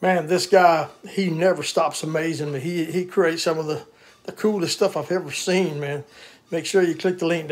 man, this guy, he never stops amazing me. He, he creates some of the, the coolest stuff I've ever seen, man. Make sure you click the link